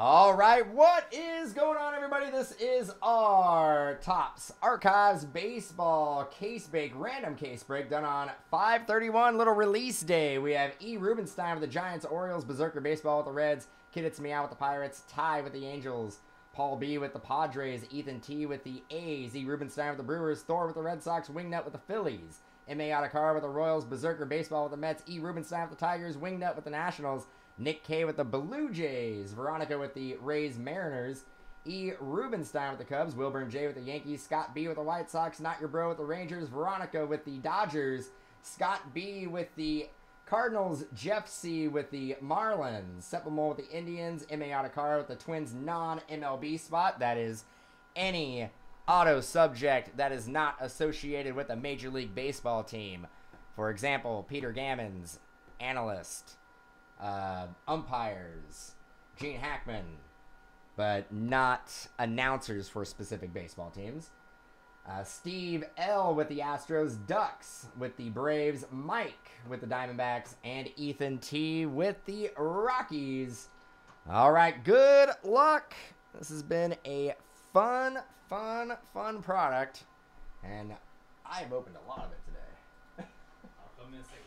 All right, what is going on, everybody? This is our Topps Archives Baseball Case Break, random case break done on 531, little release day. We have E. Rubenstein with the Giants, Orioles, Berserker Baseball with the Reds, Kid It's Meow with the Pirates, Ty with the Angels, Paul B with the Padres, Ethan T with the A's, E. Rubenstein with the Brewers, Thor with the Red Sox, Wingnut with the Phillies, M.A. Atakar with the Royals, Berserker Baseball with the Mets, E. Rubenstein with the Tigers, Wingnut with the Nationals, Nick K with the Blue Jays, Veronica with the Rays Mariners, E. Rubenstein with the Cubs, Wilburn J with the Yankees, Scott B with the White Sox, Not Your Bro with the Rangers, Veronica with the Dodgers, Scott B with the Cardinals, Jeff C with the Marlins, Sepulmo with the Indians, M.A. Atakar with the Twins non MLB spot. That is any auto subject that is not associated with a Major League Baseball team. For example, Peter Gammons, analyst, uh, umpires, Gene Hackman, but not announcers for specific baseball teams. Uh, Steve L with the Astros, Ducks with the Braves, Mike with the Diamondbacks, and Ethan T with the Rockies. All right, good luck. This has been a fun, fun, fun product, and I've opened a lot of it today. I'll come in second.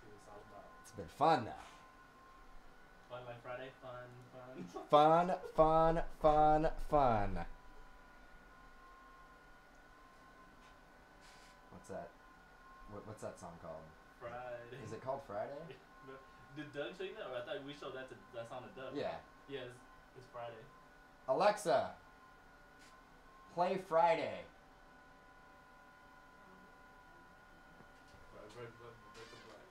See what it's all about. It's been fun though. Friday, fun, fun. Fun, fun, fun, fun. What's that? What, what's that song called? Friday. Is it called Friday? Did Doug show you that? Or I thought we showed that to that song to Doug. Yeah. Yeah, it's, it's Friday. Alexa, play Friday. Right, right, right, right, right, right.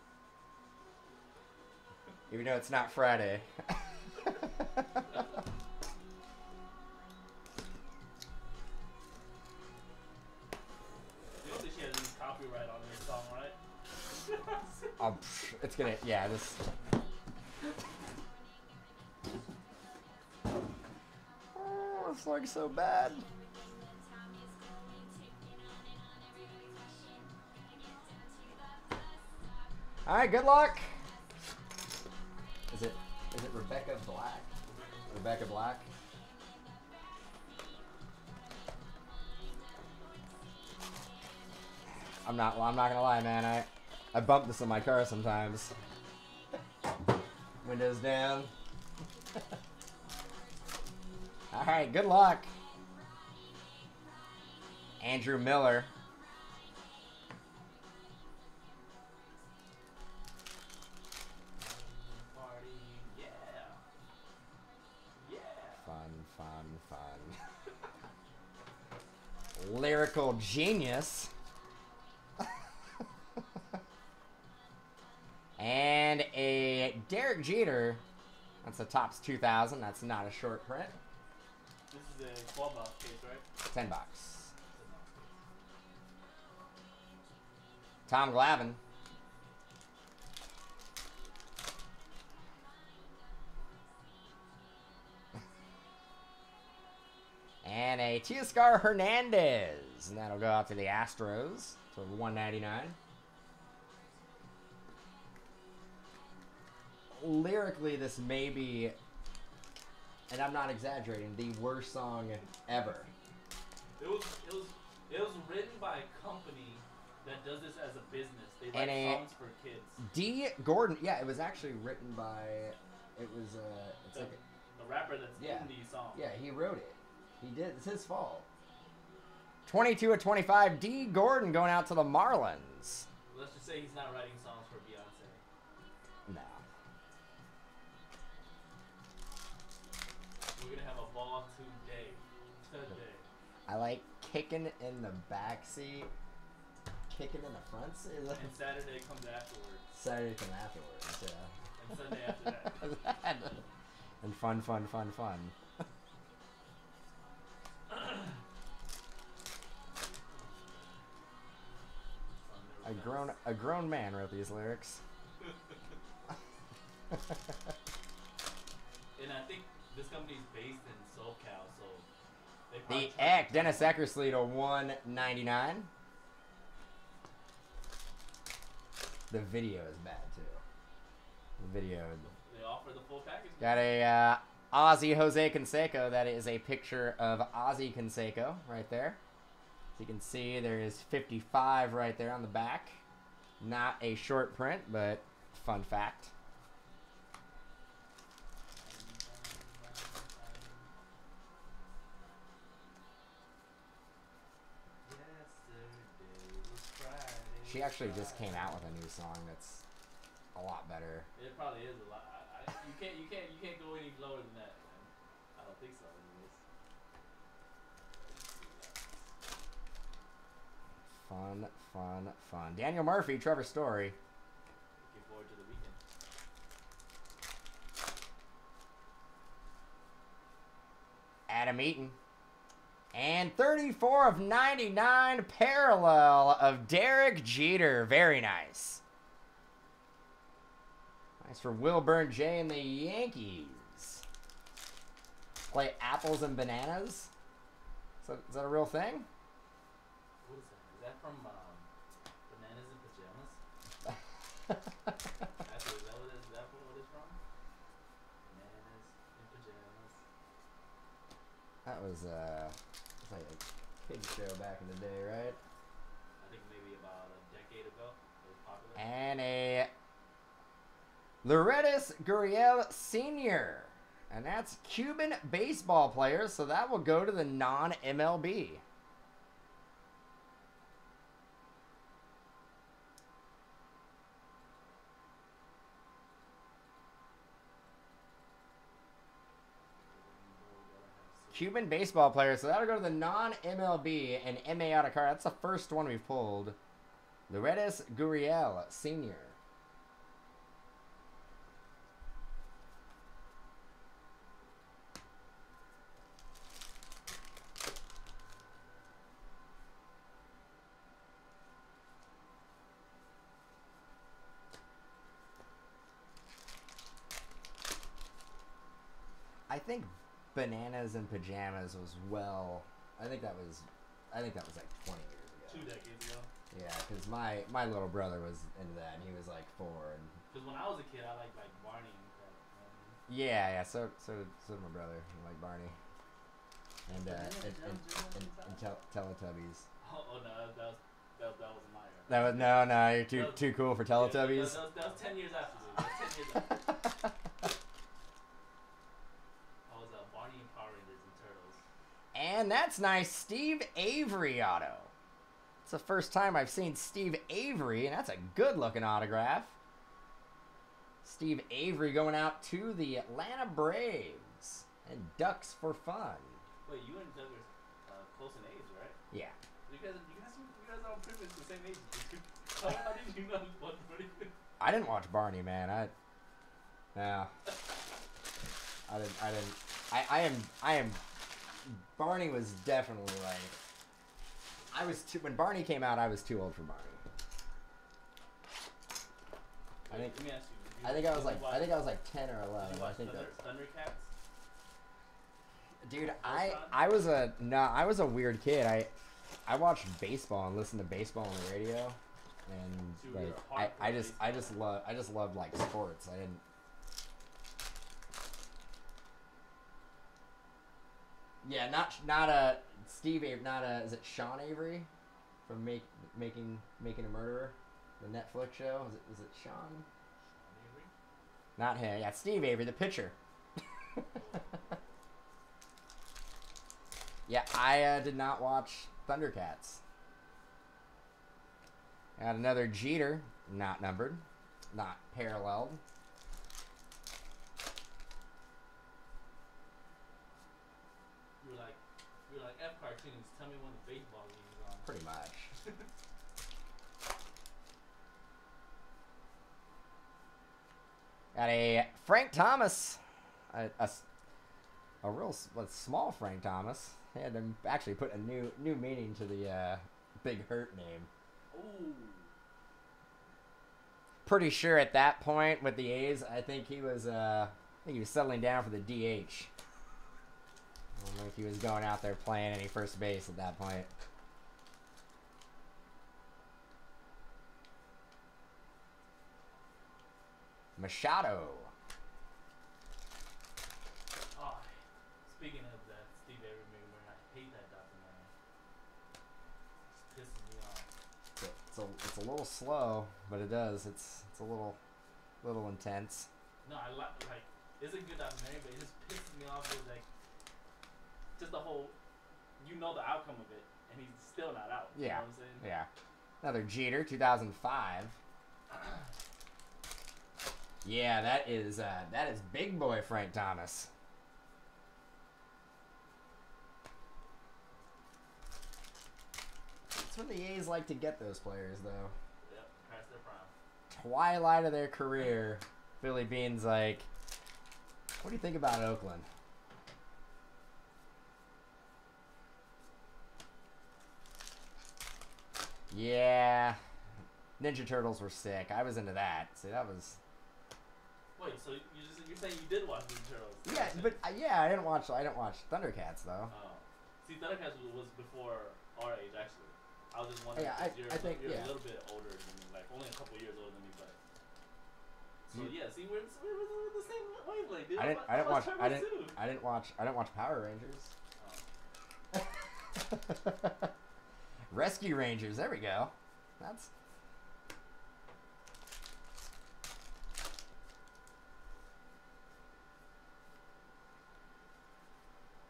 Even though it's not Friday. You don't think she has any copyright on this song, right? oh, it's gonna, yeah, this. Oh, it's like so bad. All right, good luck. Is it Rebecca Black? Rebecca Black. I'm not. I'm not gonna lie, man. I I bump this in my car sometimes. Windows down. All right. Good luck, Andrew Miller. Genius. and a Derek Jeter. That's a Topps 2000. That's not a short print. This is a 12 box case, right? 10 bucks. Tom Glavine. And a Teoscar Hernandez. And that'll go out to the Astros for 199 Lyrically, this may be, and I'm not exaggerating, the worst song ever. It was it was it was written by a company that does this as a business. They And write songs for kids. Dee Gordon, yeah, it was actually written by, it was, uh, it's The, like, the rapper that's Yeah. in these songs. yeah, he wrote it. He did. It's his fault. 22 of 25, Dee Gordon going out to the Marlins. Let's just say he's not writing songs for Beyonce. No. We're gonna have a ball today. Today. I like kicking in the back seat, kicking in the front seat. Is And Saturday comes afterwards. Saturday comes afterwards, yeah. And Sunday after that. and fun, fun, fun, fun. A grown a grown man wrote these lyrics. And I think this company's based in SoCal, so The Eck, Dennis Eckersley to 199. The video is bad too. The video They offer the full package. got a uh, Ozzie Jose Canseco. That is a picture of Ozzie Canseco right there. As you can see, there is 55 right there on the back. Not a short print, but fun fact. She actually just came out with a new song that's a lot better. It probably is a lot. I, I, you can't, you can't, you can't go any lower than that, man. I don't think so, anyways. Fun, fun, fun. Daniel Murphy, Trevor Story. Looking forward to the weekend. Adam Eaton. And 34 of 99 parallel of Derek Jeter. Very nice. Nice for Wilburn J and the Yankees. Play apples and bananas. Is that, is that a real thing? What is that? Is that from um, Bananas in Pajamas? That's what, is that what is? Is that what it's from? Bananas in Pajamas. that was uh, like a kid show back in the day, right? I think maybe about a decade ago. It was popular. And a Lourdes Gurriel Sr. And that's Cuban baseball player, so that will go to the non MLB. Cuban baseball player, so that'll go to the non MLB and MA out of card. That's the first one we've pulled. Lourdes Gurriel Sr. I think bananas and pajamas was well. I think that was. I think that was like 20 years ago. Two decades ago. Yeah, because my my little brother was into that, and he was like four, and Because when I was a kid, I liked like Barney and crap. you know I mean? yeah, yeah. So so so did my brother, he liked Barney, and uh, Banana and, and, and, and tel- Teletubbies. Oh, oh no, that was that, that was my era. That was no, no. You're too was- too cool for Yeah, that- Teletubbies. Was, that was ten years after. That was ten years after. I was uh, Barney and Power Rangers and Turtles. And that's nice, Steve Avery auto. It's the first time I've seen Steve Avery, and that's a good looking autograph. Steve Avery going out to the Atlanta Braves and Ducks for fun. Wait, you and Doug are uh, close in age, right? Yeah. You guys, you guys, you guys are pretty much the same age. How, how did you know what Barney? I didn't watch Barney, man. I no. I didn't. I didn't. I, I am. I am. Barney was definitely like. I was too. When Barney came out, I was too old for Barney. I think. Let me ask you. I think I was like. I think I was like ten or eleven. you I think Thunder, that. Thundercats? Dude, I? I was a no. I was a weird kid. I I watched baseball and listened to baseball on the radio, and like I, I just I just love I just loved like sports. I didn't. Yeah, not not a Steve Avery, not a is it Sean Avery from make making making a murderer, the Netflix show. Is it is it Sean? Sean Avery? Not him. Yeah, Steve Avery, the pitcher. yeah, I uh, did not watch Thundercats. Got another Jeter, not numbered, not paralleled. You were like, you were cartoons. Tell me when the baseball game is on. Pretty much. Got a Frank Thomas, a a real s- well, small Frank Thomas. He had to actually put a new new meaning to the uh, Big Hurt name. Ooh. Pretty sure at that point with the A's, I think he was uh, I think he was settling down for the DH. I don't think he was going out there playing any first base at that point. Machado. Oh, Speaking of that, Steve Avery Miller, I hate that documentary. It pisses me off. It's a, it's a little slow, but it does. It's it's a little little intense. No, I like like it's a good documentary, but it just pisses me off with like just the whole you know the outcome of it and he's still not out. You Yeah. know what I'm saying? Yeah. Another Jeter, 2005. Yeah, that is uh, that is big boy Frank Thomas. That's when the A's like to get those players, though. Yep, past their prime. Twilight of their career. Billy Beane's like, what do you think about Oakland? Yeah, Ninja Turtles were sick. I was into that. See, that was Wait, so you just you're saying you did watch Ninja Turtles? yeah, but uh, yeah, I didn't watch. I didn't watch Thundercats though. Oh. See, Thundercats was, was before our age, actually. I was just wondering. Yeah, I- you're, I think- you're yeah. a little bit older than me, like only a couple years older than me, but. So You- yeah, see, we're, we're, we're the same wavelength, dude. I didn't. wa- I didn't watch. I didn't. I didn't watch. I didn't watch Power Rangers. Oh. Rescue Rangers. There we go. That's.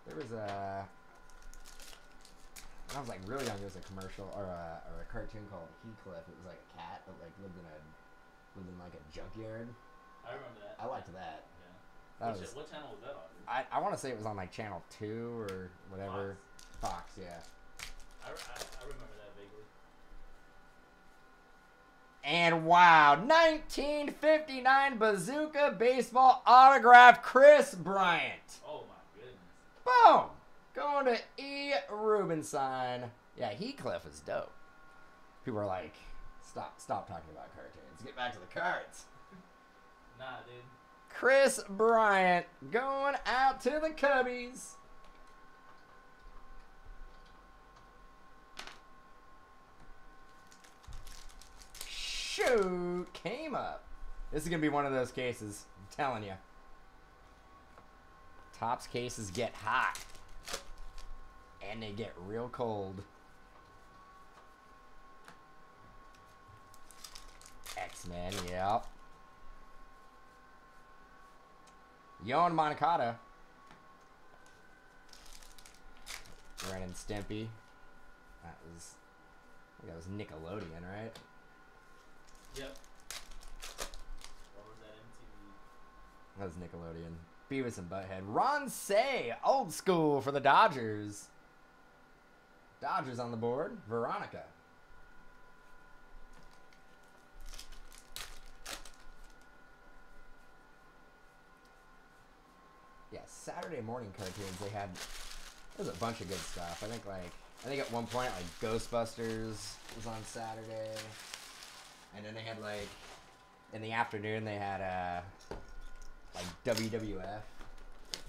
There was a. When I was like really young, there was a commercial or a, or a cartoon called Heathcliff. It was like a cat that like lived in a lived in like a junkyard. I remember that. I liked that. Yeah. That what, was. what channel was that on? I, I want to say it was on like channel two or whatever. Fox, yeah. I, I, I remember that vaguely. And wow, 1959 Bazooka Baseball autograph Kris Bryant. Oh my goodness. Boom! Going to E. Rubenstein. Yeah, Heathcliff is dope. People are like, stop, stop talking about cartoons. Get back to the cards. Nah, dude. Kris Bryant going out to the Cubbies. Shoot, came up. This is gonna be one of those cases. I'm telling you. Topps cases get hot, and they get real cold. X Men, yep. Yoan Moncada. Ren and Stimpy. That was I think that was Nickelodeon, right? Yep. What was that MTV? That was Nickelodeon. Beavis and Butthead. Ron Cey, old school for the Dodgers. Dodgers on the board. Veronica. Yeah, Saturday morning cartoons. They had there's a bunch of good stuff. I think like I think at one point like Ghostbusters was on Saturday, and then they had like in the afternoon they had uh like WWF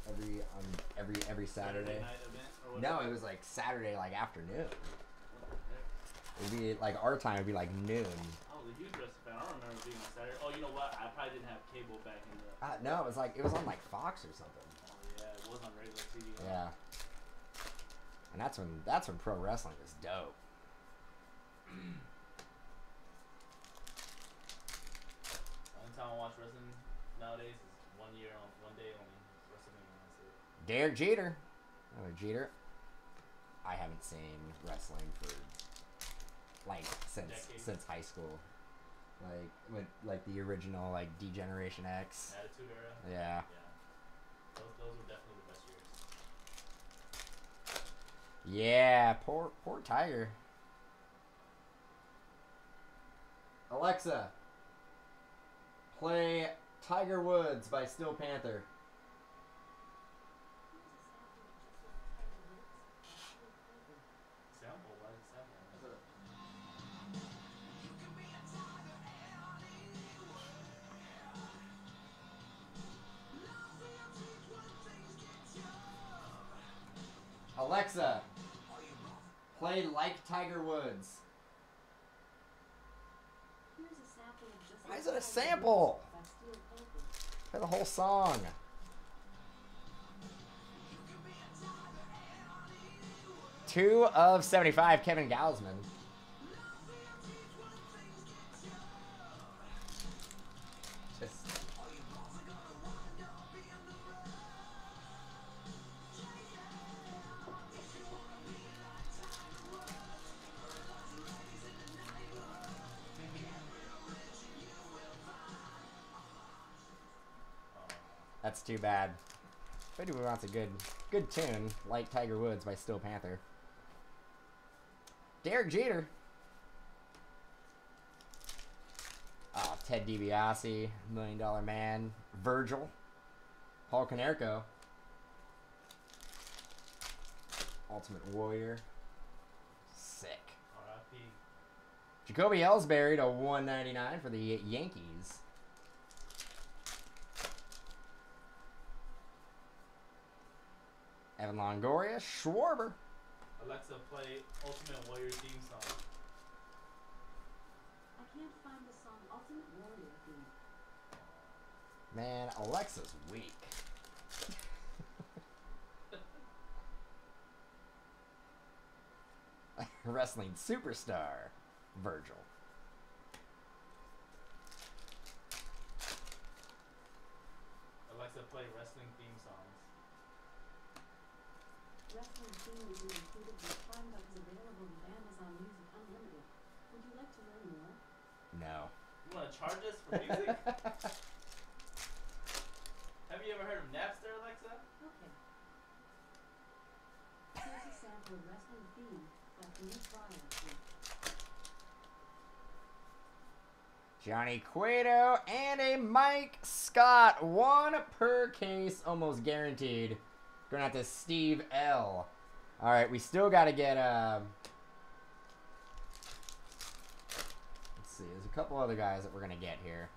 every on every every Saturday. night event or what? No, it was like Saturday like afternoon. What the heck? It'd be like our time would be like noon. I was a huge wrestling fan. I don't remember being on Saturday. Oh, you know what? I probably didn't have cable back in the. Uh, no, it was like it was on like Fox or something. Oh yeah, it was on regular TV. Yeah. And that's when that's when pro wrestling was dope. time I watch wrestling nowadays is one year on one day only. WrestleMania. That's it. Derek Jeter. Another Jeter. I haven't seen wrestling for like since Decades. since high school. Like with like the original like D Generation X. Attitude Era. Yeah. Yeah. Those those were definitely the best years. Yeah, poor poor Tiger. Alexa, play Tiger Woods by Steel Panther. Alexa, play Like Tiger Woods. sample. Play the whole song. Two of 75, Kevin Gausman. Too bad. If anyone wants a good, good tune, like Tiger Woods by Steel Panther. Derek Jeter. Oh, Ted DiBiase, Million Dollar Man, Virgil, Paul Konerko, Ultimate Warrior. Sick. R.I.P. Jacoby Ellsbury to 199 for the Yankees. Evan Longoria, Schwarber. Alexa, play Ultimate Warrior theme song. I can't find the song Ultimate Warrior theme. Man, Alexa's weak. Wrestling superstar, Virgil. Alexa, play wrestling theme songs. Wrestling theme will be included with Prime that is available with Amazon Music Unlimited. Would you like to learn more? No. You want to charge us for music? Have you ever heard of Napster, Alexa? Okay. Here's a sample of wrestling theme by Denise Bryan. Johnny Cueto and a Mike Scott. One per case, almost guaranteed. Going out to Steve L. All right, we still got to get. Uh, let's see. There's a couple other guys that we're gonna get here.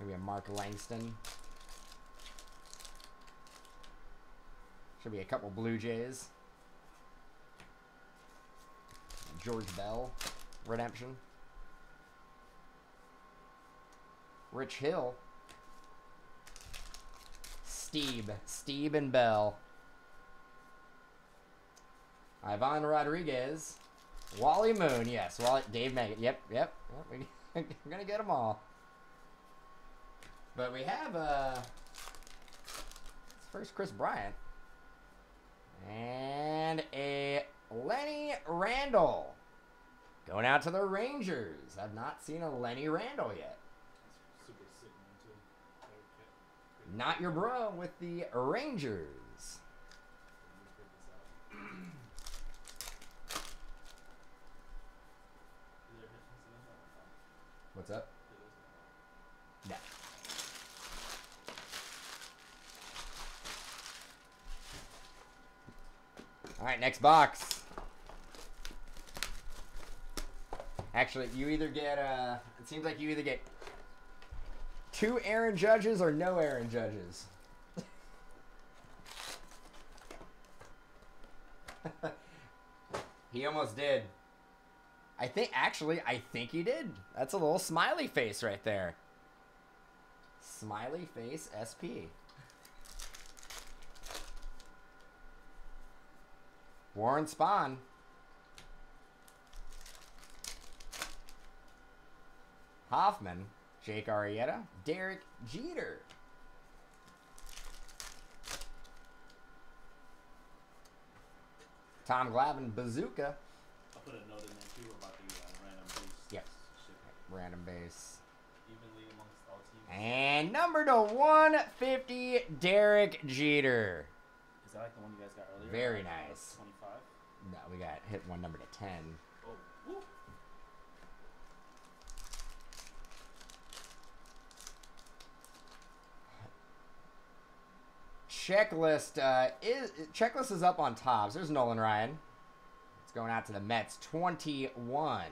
Maybe a Mark Langston. Should be a couple Blue Jays. George Bell, redemption. Rich Hill. Steve. Steve and Bell. Ivan Rodriguez. Wally Moon. Yes. Wally. Dave Megan. Yep. Yep. yep. We, we're going to get them all. But we have, uh... First, Kris Bryant. And a Lenny Randle. Going out to the Rangers. I've not seen a Lenny Randle yet. That's super sick one too. Very good. Good. Not your bro with the Rangers. What's up? No. All right, next box. Actually, you either get uh it seems like you either get two Aaron Judges or no Aaron Judges. he almost did. I think actually I think he did. That's a little smiley face right there. Smiley face SP. Warren Spahn. Hoffman, Jake Arrieta, Derek Jeter. Tom Glavine, Bazooka, I'll put a note in there too about the uh, random base Yep. shipment random base. evenly amongst all teams. And number to 150, Derek Jeter. Is that like the one you guys got earlier? Very nice. 25. No, we got hit one number to 10. Oh, woo. Checklist uh, is checklist is up on Topps. There's Nolan Ryan. It's going out to the Mets. 21.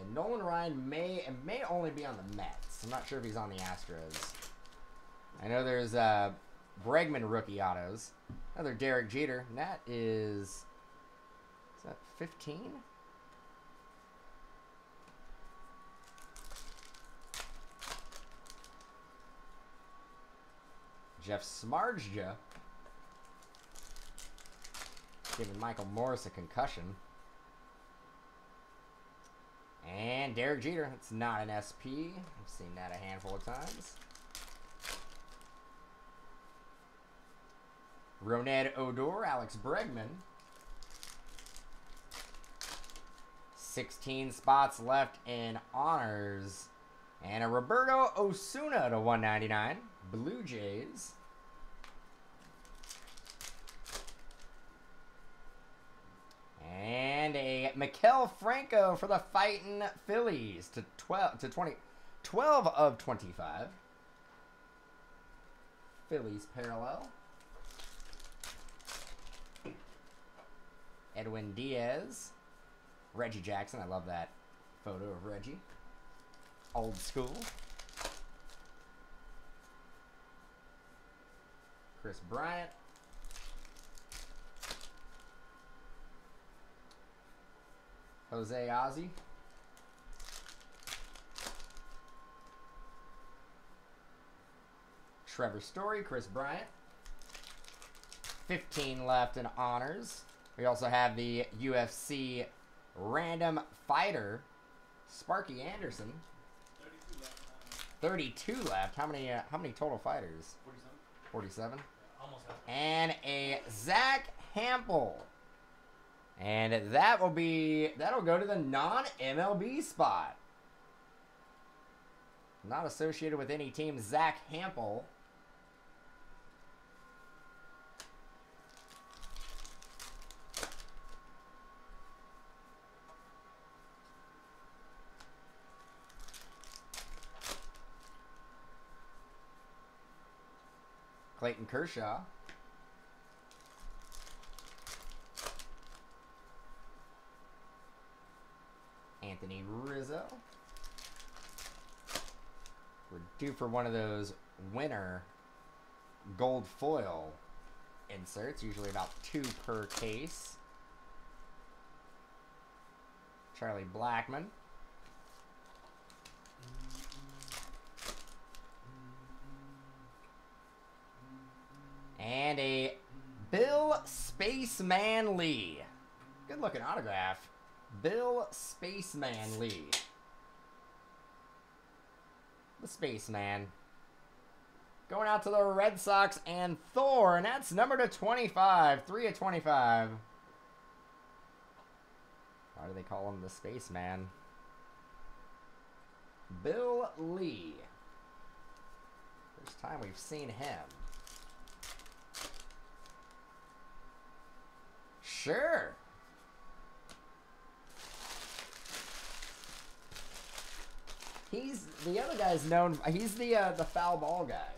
And Nolan Ryan may may only be on the Mets. I'm not sure if he's on the Astros. I know there's uh, Bregman rookie autos. Another Derek Jeter. And that is is that 15? Jeff Samardzija. Giving Michael Morris a concussion. And Derek Jeter. It's not an SP. I've seen that a handful of times. Rougned Odor, Alex Bregman. 16 spots left in honors. And a Roberto Osuna to 199. Blue Jays. And a Maikel Franco for the fighting Phillies to 12 to 20 12 of 25. Phillies parallel. Edwin Diaz. Reggie Jackson. I love that photo of Reggie. Old school. Kris Bryant. Jose Ozzie. Trevor Story, Kris Bryant. 15 left in honors. We also have the UFC random fighter, Sparky Anderson. 32 left. Um, 32 left. How many? Uh, how many total fighters? 47. 47. And a Zack Hample. And that will be that'll go to the non MLB spot. Not associated with any team. Zack Hample. Clayton Kershaw. Anthony Rizzo. We're due for one of those winner gold foil inserts, usually about two per case. Charlie Blackmon. And a Bill Spaceman Lee. Good looking autograph. Bill Spaceman Lee. The Spaceman. Going out to the Red Sox and Thor, and that's number to 25. 3 of 25. Why do they call him the Spaceman? Bill Lee. First time we've seen him. Sure. He's the other guy's known. He's the uh, the foul ball guy.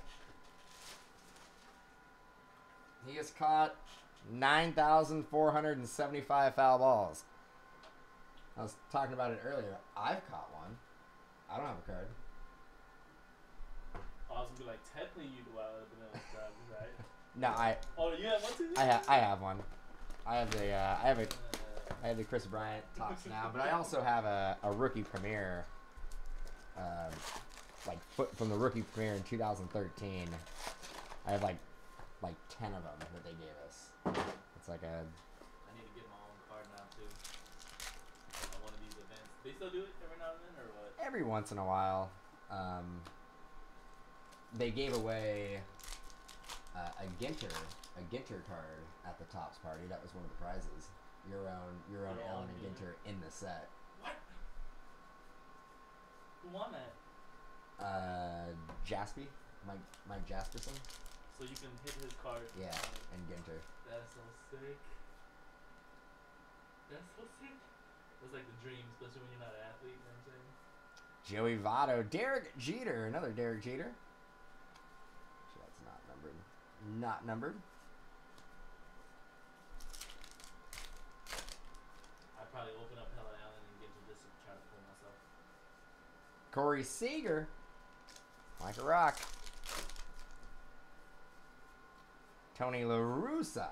He has caught nine thousand four hundred and seventy-five foul balls. I was talking about it earlier. I've caught one. I don't have a card. I was gonna be like, technically you do have been able to grab it, right? No, I Oh, you have one too? I have I have one. I have the uh, I have a Uh, have the Kris Bryant Topps now, but I also have a, a rookie premiere, um, like foot from the rookie premiere in 2013. I have like like ten of them that they gave us. It's like a I need to get my own card now too. At one of these events. They still do it every now and then, or what? every once in a while. Um, they gave away uh, a Ginter a Ginter card at the Topps party. That was one of the prizes. Your own your own Your Allen own and Ginter. Ginter in the set. What? Who won that? Uh, Jaspy, Mike Mike Jasperson. So you can hit his card. Yeah, and Ginter. That's so sick. That's so sick. That's like the dream, especially when you're not an athlete. You know what I'm saying? Joey Votto, Derek Jeter, another Derek Jeter. Actually, that's not numbered. Not numbered. I'd probably open up Helen Allen and get to this and try to pull myself. Corey Seager, like a rock. Tony La Russa.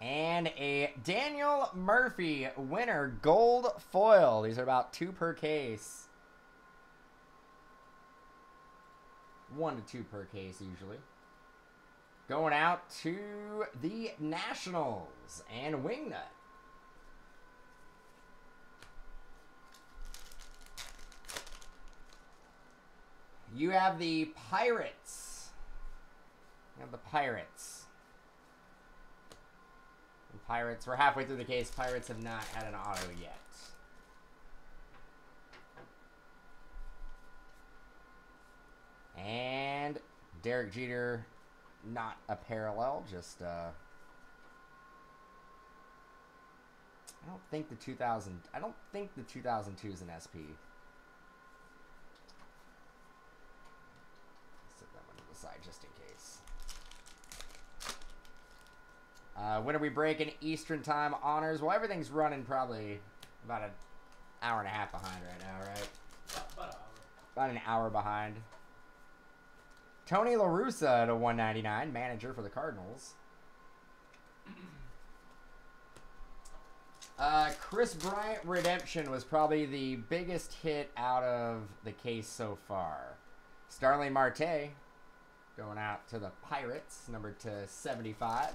And a Daniel Murphy winner gold foil. These are about two per case. one to two per case usually. Going out to the Nationals and Wingnut. You have the Pirates. You have the Pirates. And Pirates, we're halfway through the case. Pirates have not had an auto yet. And Derek Jeter, not a parallel, just uh I don't think the 2000 I don't think the 2002 is an SP. Set that one to the side just in case. Uh, when are we breaking Eastern Time honors? Well, everything's running probably about an hour and a half behind right now, right? About, about an hour. About an hour behind. Tony La Russa to 199, manager for the Cardinals. Uh, Kris Bryant Redemption was probably the biggest hit out of the case so far. Starling Marte going out to the Pirates, number to 75.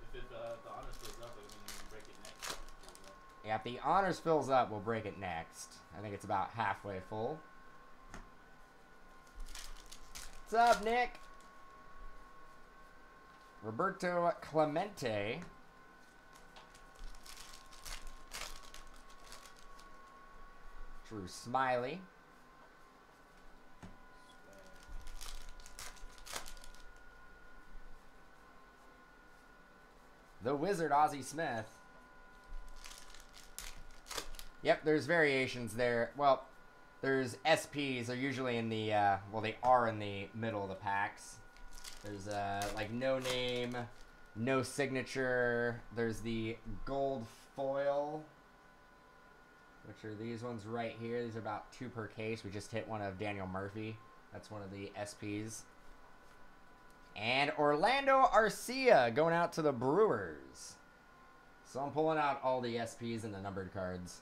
If it, uh, the honors goes up, I mean, you break it next. Yeah, if the honors fills up, we'll break it next. I think it's about halfway full. What's up, Nick? Roberto Clemente. Drew Smyly. The Wizard Ozzie Smith. Yep, there's variations there. Well, there's SPs. They're usually in the uh, well, they are in the middle of the packs. There's uh, like no name, no signature. There's the gold foil, which are these ones right here. These are about two per case. We just hit one of Daniel Murphy. That's one of the SPs. And Orlando Arcia going out to the Brewers. So I'm pulling out all the SPs and the numbered cards.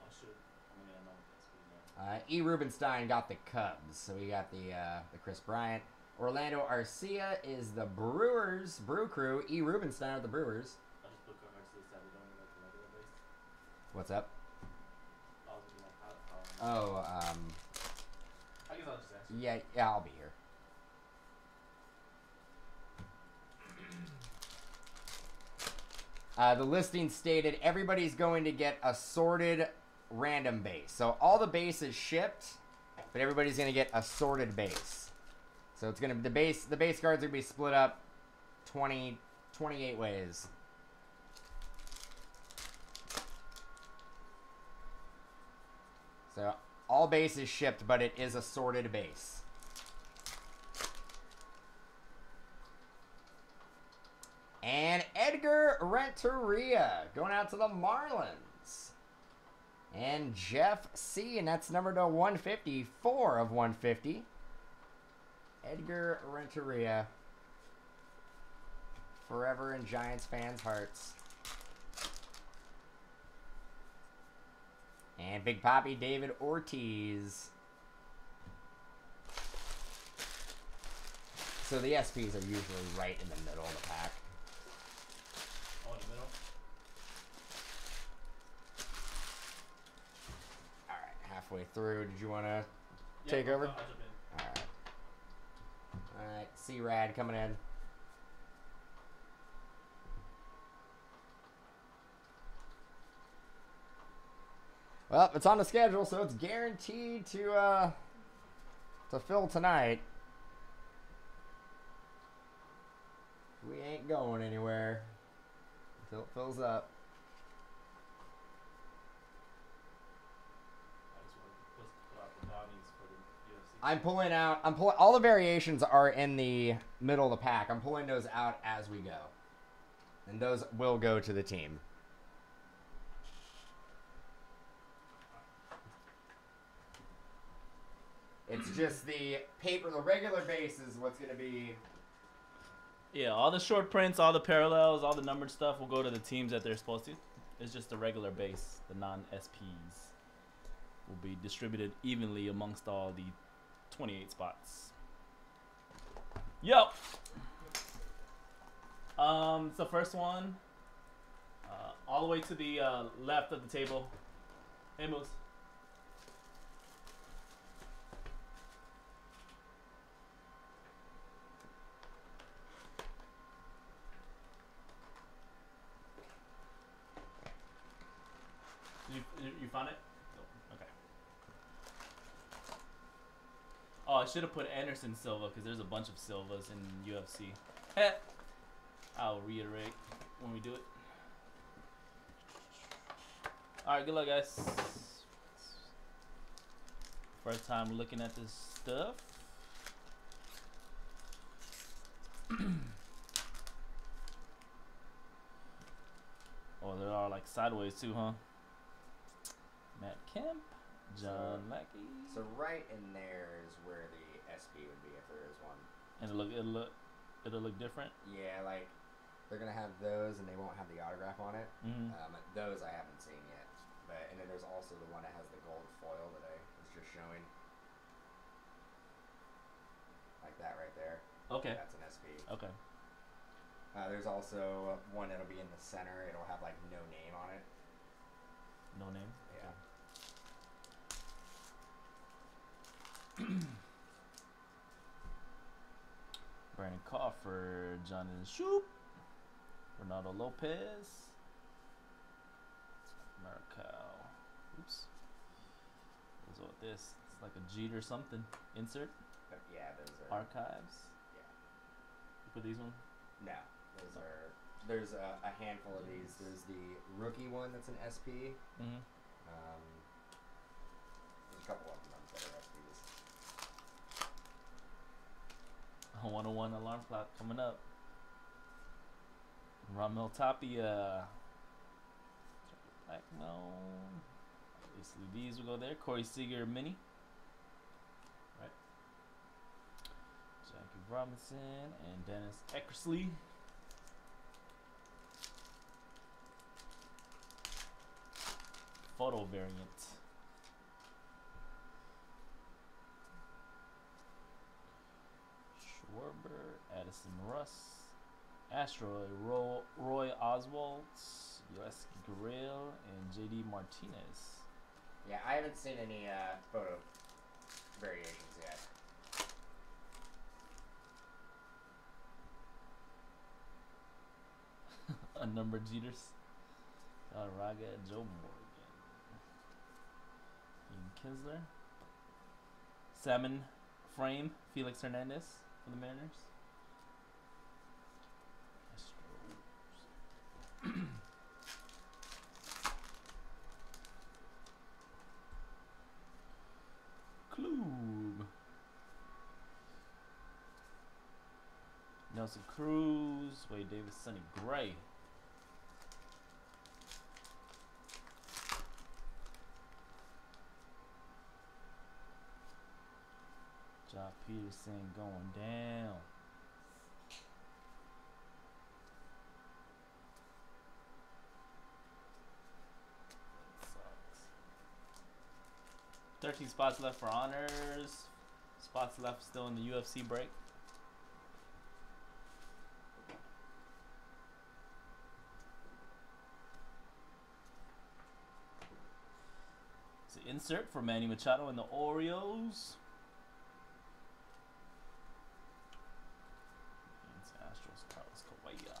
I should. I mean, I know what that's Uh, E. Rubenstein got the Cubs, so we got the uh, the Kris Bryant. Orlando Arcia is the Brewers Brew Crew. E. Rubenstein are the Brewers. I just put cards to the side. We don't like the regular base. What's up? I was gonna be like, how, how, Oh, um, I guess I'll just ask yeah, yeah, I'll be here. Uh, the listing stated everybody's going to get a sorted random base. So all the bases shipped, but everybody's going to get a sorted base. So it's going to the base the base cards are going to be split up 20 28 ways. So all bases shipped, but it is a sorted base. And Edgar Renteria going out to the Marlins. And Jeff C, and that's number to 154 of 150. Edgar Renteria. Forever in Giants fans' hearts. And Big Poppy David Ortiz. So the SPs are usually right in the middle of the pack. Oh, in the middle. All right, halfway through. Did you want to? Yeah, Take I'll- over? I'll. All right. All right, C Rad coming in. Well, it's on the schedule, so it's guaranteed to uh to fill tonight. We ain't going anywhere until it fills up. I just want to put, put out the bounties for the UFC. I'm pulling out. I'm pulling. All the variations are in the middle of the pack. I'm pulling those out as we go, and those will go to the team. It's just the paper. The regular base is what's going to be. Yeah, all the short prints, all the parallels, all the numbered stuff will go to the teams that they're supposed to. It's just the regular base. The non SPs will be distributed evenly amongst all the 28 spots. Yo. Um, the first one. Uh, all the way to the uh, left of the table. Hey, Moose. You, you, you found it? Oh, Okay. Oh, I should have put Anderson Silva because there's a bunch of Silvas in UFC. I'll reiterate when we do it. Alright, good luck, guys. First time looking at this stuff. oh, there are like sideways too, huh? Matt Kemp, John Lackey. So right in there is where the SP would be if there is one. and it'll look, it'll look, it'll look different. Yeah, like they're gonna have those and they won't have the autograph on it. Mm-hmm. Um, those I haven't seen yet. But and then there's also the one that has the gold foil that I was just showing. Like that right there. Okay. That's an SP. Okay. Uh, there's also one that'll be in the center. It'll have like no name on it. No name. Yeah. Brandon Crawford, Jonathan Schoop, Reynaldo Lopez, Markel. Oops. What's with this? It's like a Jeter something. Insert But yeah, those are. archives. Yeah. You put these one. No, those are. There's a, a handful of these. There's the rookie one that's an SP. Mm-hmm. Um, there's a couple of them that are SPs. A 101 alarm clock coming up. Raimel Tapia. Black no. Obviously these will go there. Corey Seager mini. Right. Jackie Robinson and Dennis Eckersley. Photo variant. Schwarber, Addison Russ, Asteroid, Roy, Roy Oswalt, US Grill, and JD Martinez. Yeah, I haven't seen any uh, photo variations yet. Unnumbered Jeters. Raga, Joe Morgan. Ian Kinsler. Salmon Frame, Felix Hernandez for the Mariners. Astros. Klub. Nelson Cruz, Wade Davis, Sonny Gray. Josh Peterson going down. Sucks. 13 spots left for honors. Spots left still in the UFC break. Insert for Manny Machado and the Oreos. Against Astros, Carlos Correa.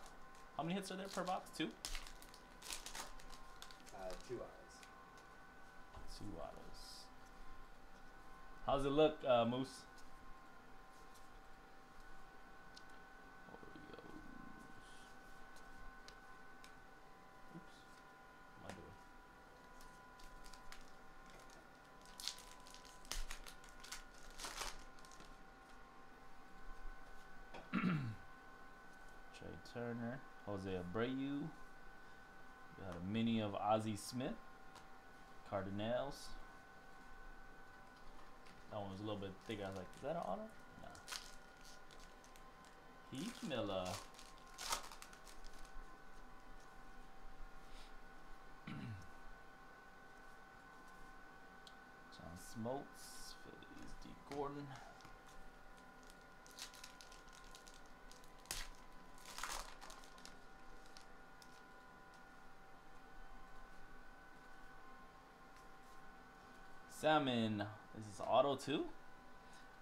How many hits are there per box? Two? Uh, two eyes. Two autos. How's it look, uh, Moose? Abreu. Got a mini of Ozzie Smith. Cardinals. That one was a little bit thicker. I was like, is that an auto? No. Heath Miller. John Smoltz, Phillies, D. Gordon. This is auto too.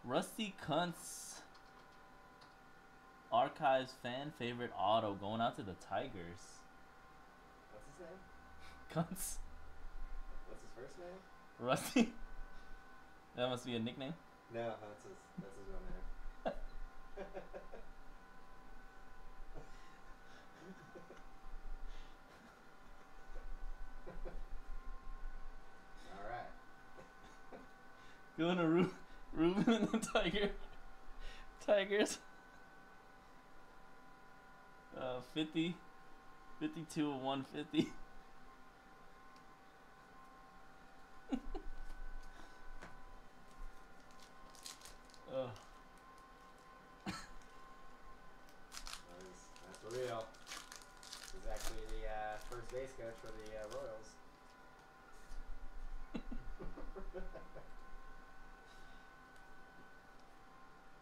Rusty Kuntz. Archives fan favorite auto going out to the Tigers. What's his name? Kuntz. What's his first name? Rusty. that must be a nickname. No, that's his. That's his real name. All right. Going to Ru- Ruben and the Tiger. Tigers. Uh, 50. 52 of 150. Ugh. That is, that's for real. He's actually the uh, first base coach for the uh, Royals.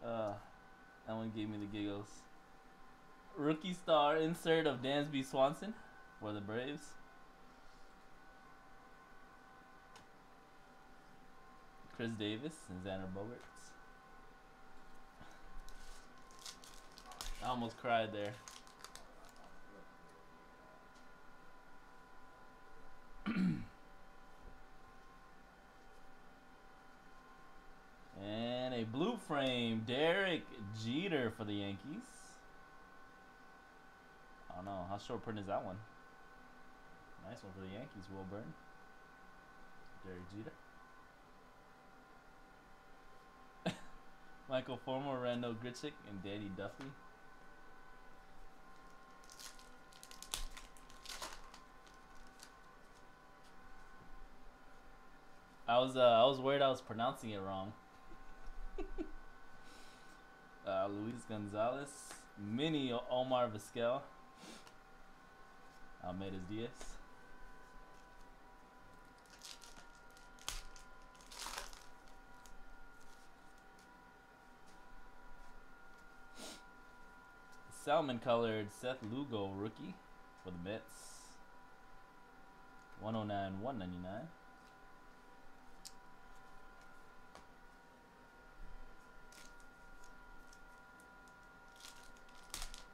Uh, that one gave me the giggles. Rookie star insert of Dansby Swanson for the Braves. Chris Davis and Xander Bogaerts. I almost cried there. And a blue frame, Derek Jeter for the Yankees. I don't know. How short print is that one? Nice one for the Yankees, Wilburn. Derek Jeter. Michael Fulmer, Randal Grichuk, and Danny Duffy. I was uh, I was worried I was pronouncing it wrong. uh, Luis Gonzalez, Mini Omar Vizquel, Almeida Diaz. Salmon colored Seth Lugo rookie for the Mets. 109 199.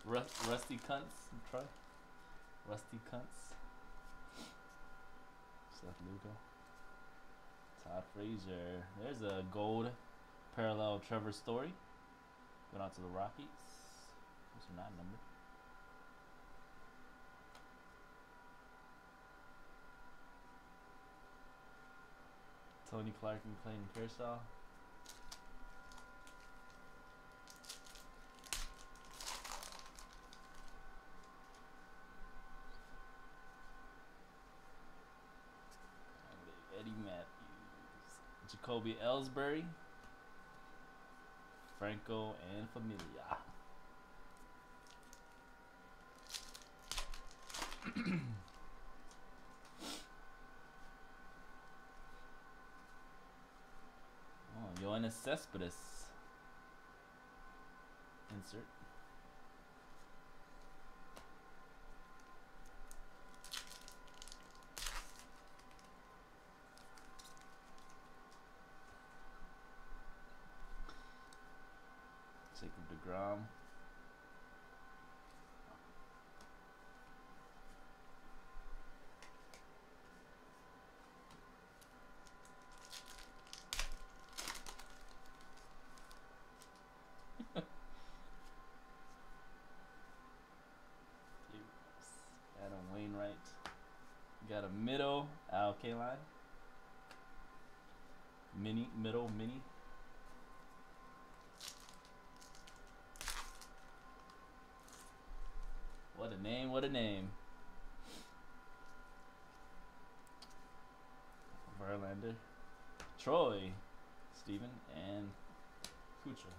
Rust, rusty Kuntz, try. Rusty Kuntz. Seth Lugo. Todd Frazier. There's a gold parallel Trevor Story. Going out to the Rockies. Those are not numbered. Tony Clark and Clayton Kershaw. Eddie Mathews, Jacoby Ellsbury, Franco, and Familia. oh, Yoenis Cespedes. Insert. Jacob DeGrom. Adam Wainwright. Got a middle Al Kaline. Mini, middle, mini. What a name, what a name. Verlander. Troy. Steven and Kuchel.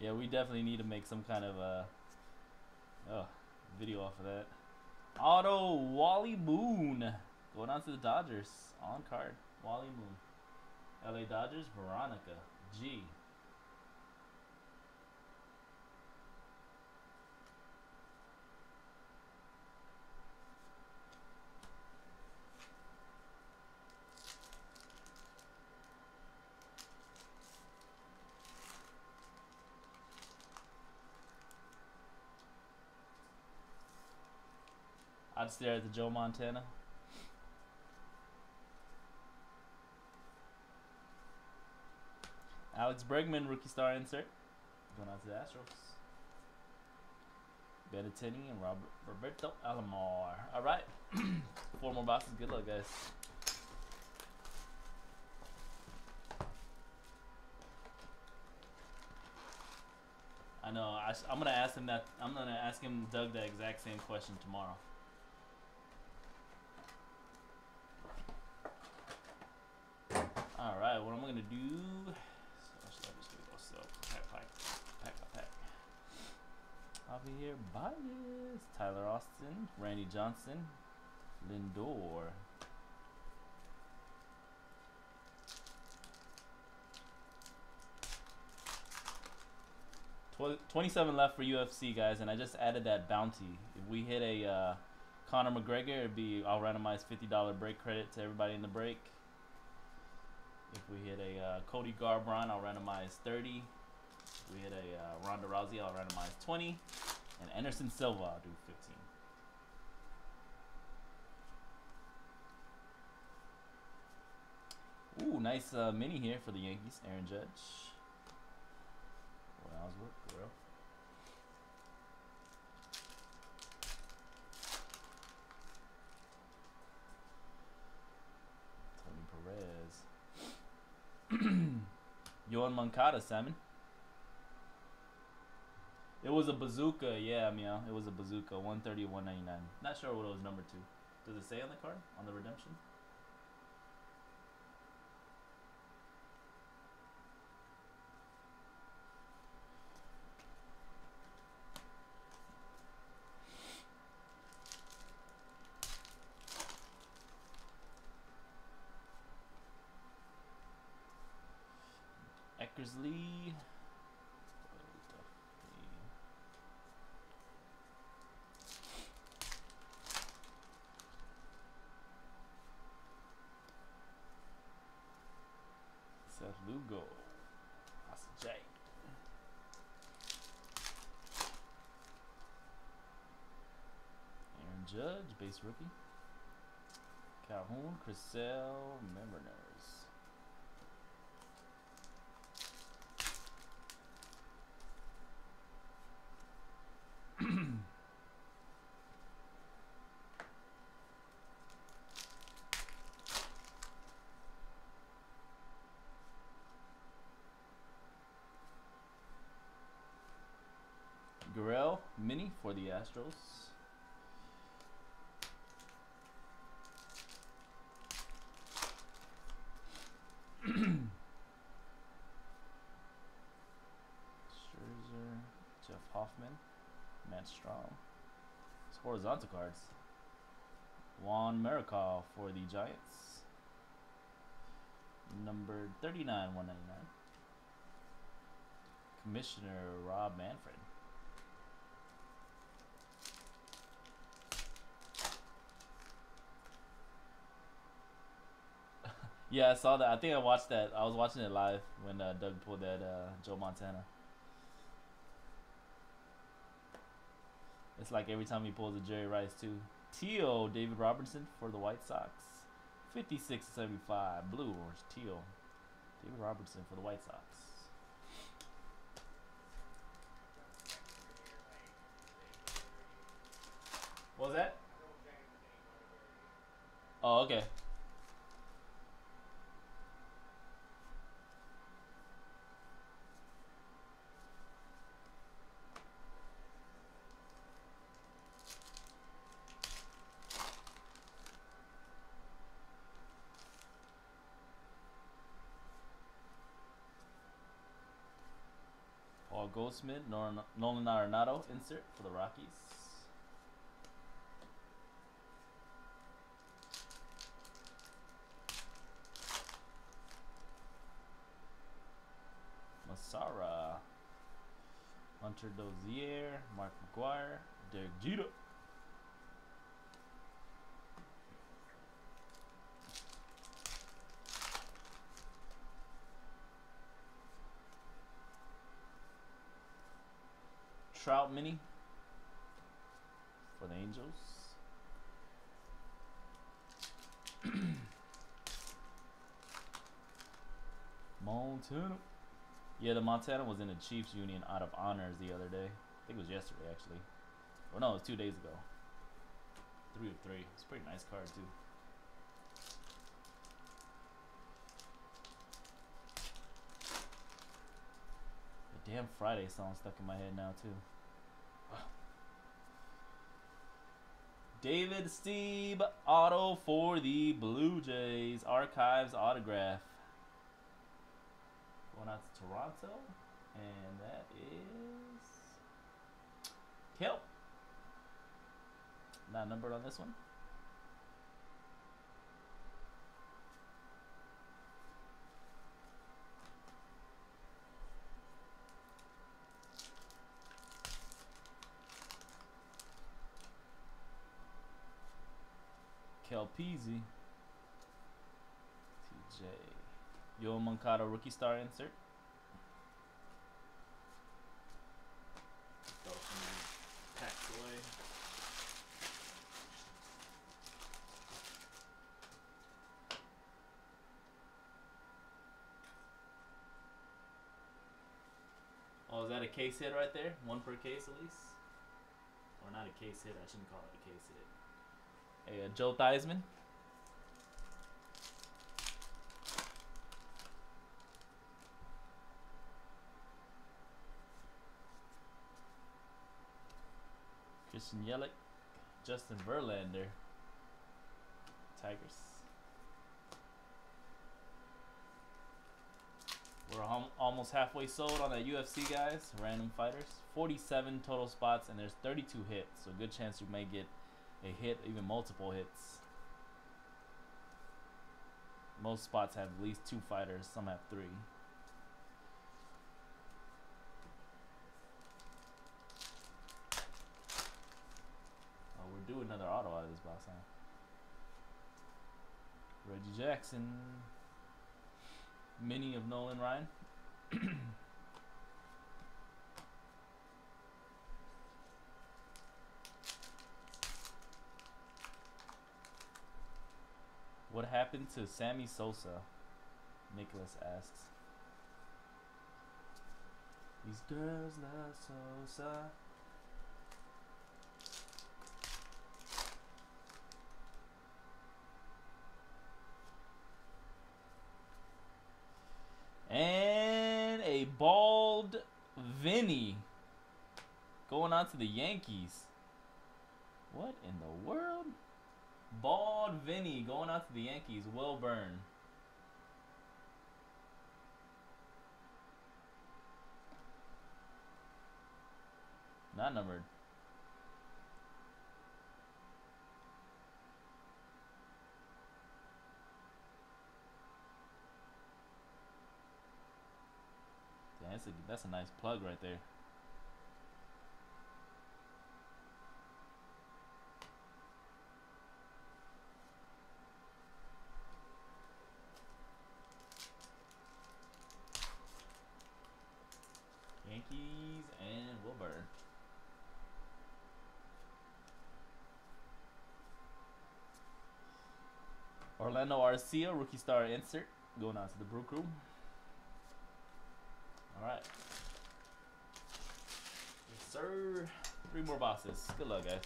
Yeah, we definitely need to make some kind of uh oh, video off of that. Auto Wally Moon. Going on to the Dodgers. On card. Wally Moon. LA Dodgers, Veronica. G. Stare at the Joe Montana. Alex Bregman, rookie star insert. Going out to the Astros. Benintendi and Robert, Roberto Alomar. All right. Four more boxes. Good luck, guys. I know. I, am gonna ask him that. I'm gonna ask him Doug that exact same question tomorrow. All right. What am I gonna do? So actually, I'm just go sell pack pack pack pack. Javier Baez, Tyler Austin, Randy Johnson, Lindor. Tw- 27 left for UFC guys, and I just added that bounty. If we hit a uh, Conor McGregor, it'd be I'll randomize $50 break credit to everybody in the break. If we hit a uh, Cody Garbrandt, I'll randomize 30. If we hit a uh, Ronda Rousey, I'll randomize 20. And Anderson Silva, I'll do 15. Ooh, nice uh, mini here for the Yankees. Aaron Judge. Roy Oswalt, Guerrero. Tony Perez. Moncada, Salmon. It was a bazooka, yeah, meow. It was a bazooka, 130, 199. Not sure what it was number two. Does it say on the card? On the redemption? Eckersley. Seth Lugo. That's a J. Aaron Base rookie. Calhoun, Chriselle, Memberners. Gurriel mini for the Astros. Scherzer, Jeff Hoffman, Strong. It's horizontal cards. Juan Marichal for the Giants. Number 39, 199. Commissioner Rob Manfred. Yeah, I saw that. I think I watched that. I was watching it live when uh, Doug pulled that uh, Joe Montana. It's like every time he pulls a Jerry Rice too. Teal David Robertson for the White Sox, fifty-six seventy-five. Blue or teal. David Robertson for the White Sox. What was that? Oh, okay. Goldschmidt, Nolan Arenado insert for the Rockies. Mazara, Hunter Dozier, Mark McGwire, Derek Jeter. Mini for the Angels. Montana. Yeah, the Montana was in the Chiefs Union out of honors the other day. I think it was yesterday, actually. Or no, it was two days ago. Three of three. It's a pretty nice card, too. The damn Friday song stuck in my head now, too. David Stieb auto for the Blue Jays. Archives autograph. Going out to Toronto. And that is Kelp. Not numbered on this one. Kelpeasy. TJ. Yo Moncada rookie star insert. Oh, is that a case hit right there? One per case at least? Or not a case hit, I shouldn't call it a case hit. Uh, Joe Theismann. Christian Yelich. Justin Verlander. Tigers. We're almost halfway sold on that UFC, guys. Random fighters. 47 total spots, and there's 32 hits. So, good chance you may get a hit, even multiple hits. Most spots have at least two fighters, some have three. Oh, we're doing another auto out of this box, huh? Reggie Jackson. Mini of Nolan Ryan. what happened to Sammy Sosa? Nicholas asks. These girls love Sosa. And a bald Vinny going on to the Yankees. What in the world? Bald Vinny going out to the Yankees. Will Burn. Not numbered. That's a, that's a nice plug right there. Yankees and Wilbur. Orlando Arcia, rookie star insert, going out to the Brew Room. All right. Yes, sir. Three more boxes. Good luck, guys.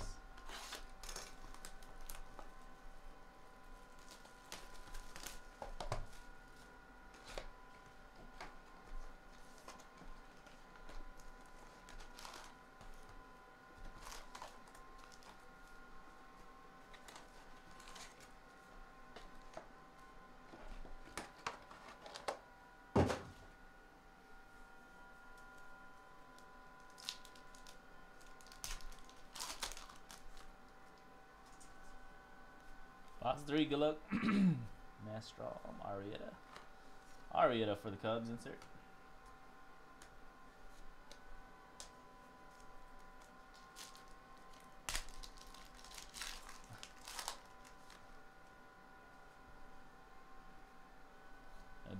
Box three, good luck. Mastrom, Arrieta. Arrieta for the Cubs insert.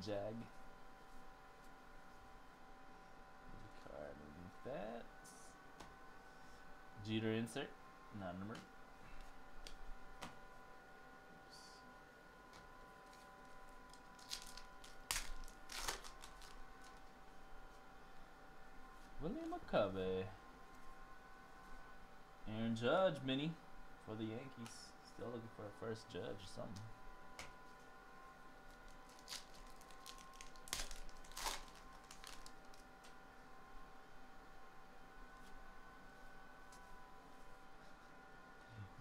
Jag. Card underneath that. Jeter insert, not numbered. Oops. McCovey. Aaron Judge, mini for the Yankees. Still looking for a first judge or something.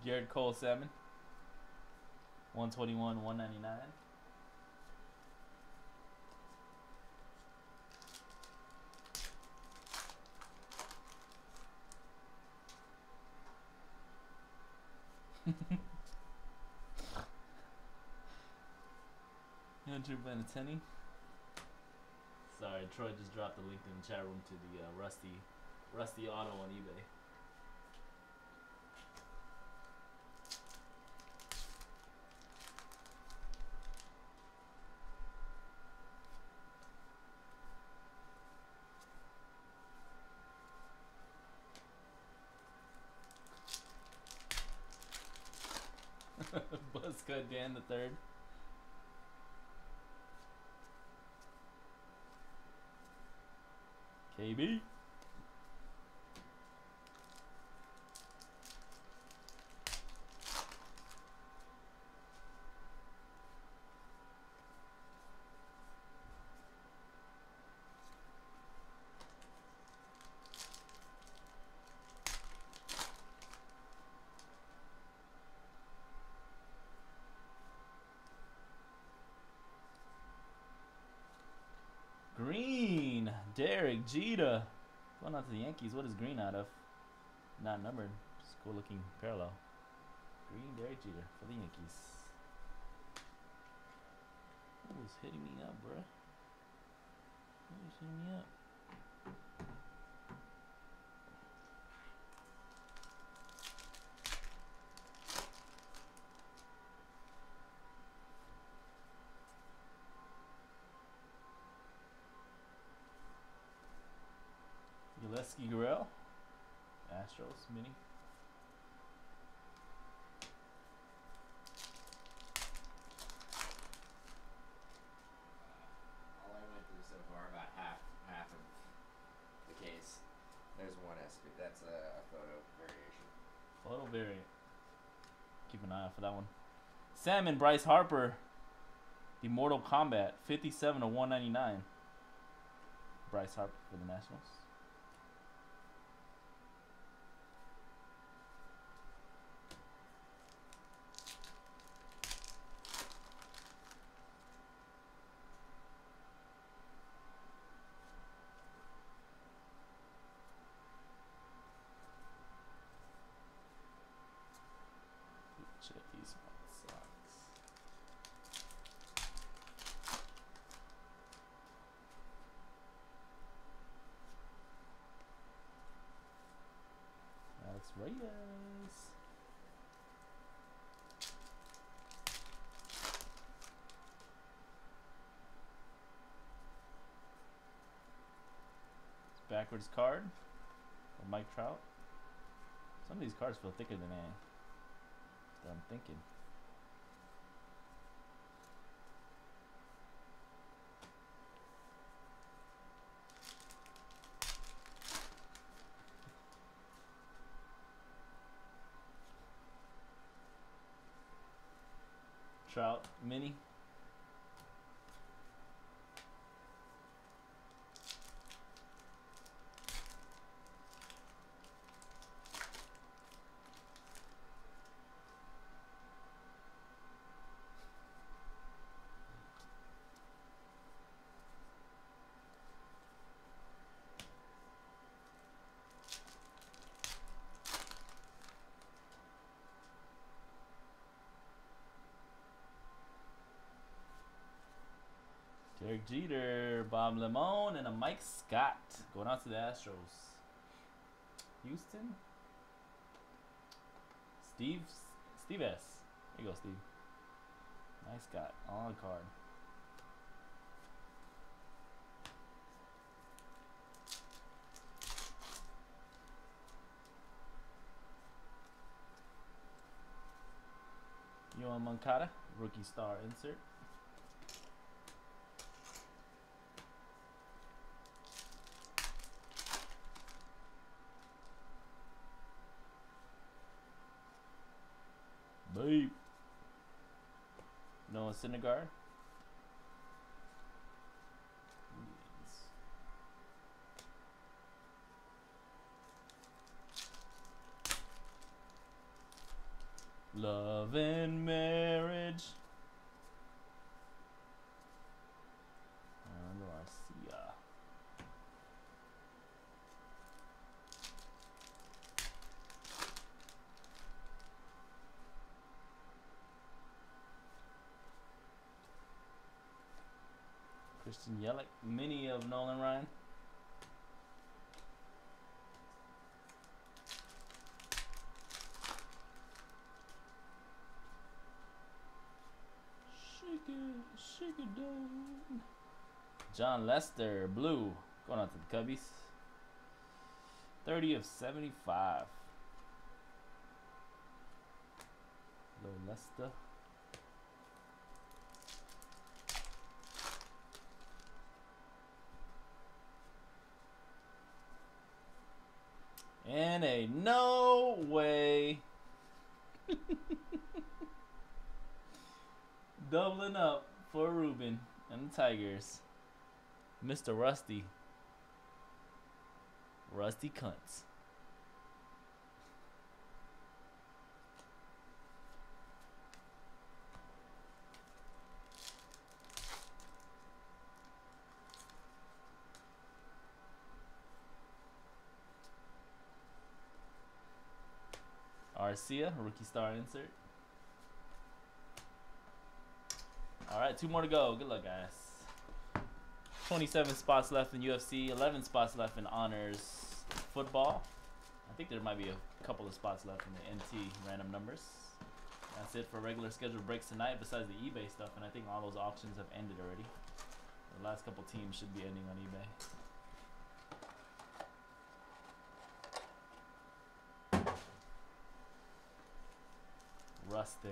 Gerrit Cole Salmon. 121, 199. Andrew Benintendi. Sorry, Troy just dropped the link in the chat room to the uh, Rusty, Rusty Auto on eBay. Buzzcut Dan the third. KB. Green. Jeter. Going out to the Yankees. What is green out of? Not numbered. Just cool looking parallel. Green Derek Jeter for the Yankees. Who's hitting me up, bruh? Who's hitting me up? Yulieski Guerrero. Astros mini. All I went through so far, about half half of the case. There's one SP. That's a, a photo variation. Photo variant. Keep an eye out for that one. Salmon Bryce Harper. The Mortal Kombat. 57 to 199. Bryce Harper for the Nationals. Check these White Sox. Alex Reyes. It's backwards card. Of Mike Trout. Some of these cards feel thicker than I that I'm thinking. Trout mini. Jeter, Bob Lemon, and a Mike Scott going out to the Astros. Houston. Steve Steve S. There you go, Steve. Nice got on card. Yoan Moncada, rookie star insert. Beep. Noah Syndergaard. Love and marriage. And Garcia. Christian Yelich, mini of Nolan Ryan. Shake it, shake it down. Jon Lester, blue, going out to the Cubbies. 30 of 75. Hello, Lester. And a no way. Doubling up for Ruben and the Tigers. Mr. Rusty. Rusty Kuntz. Arcia, rookie star insert. All right, two more to go. Good luck, guys. 27 spots left in UFC, 11 spots left in honors football. I think there might be a couple of spots left in the NT random numbers. That's it for regular scheduled breaks tonight, besides the eBay stuff, and I think all those auctions have ended already. The last couple teams should be ending on eBay. Rusty.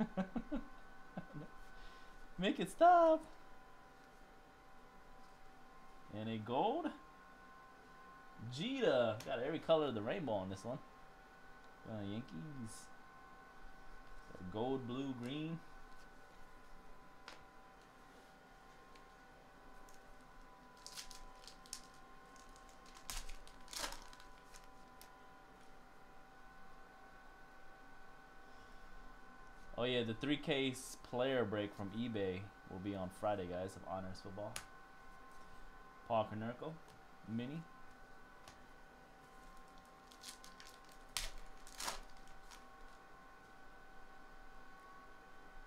Make it stop. And a gold. Jeter. Got every color of the rainbow on this one. Uh, Yankees. Gold, blue, green. Oh, yeah, the three case player break from eBay will be on Friday, guys, of Honors Football. Paul Konerko, mini.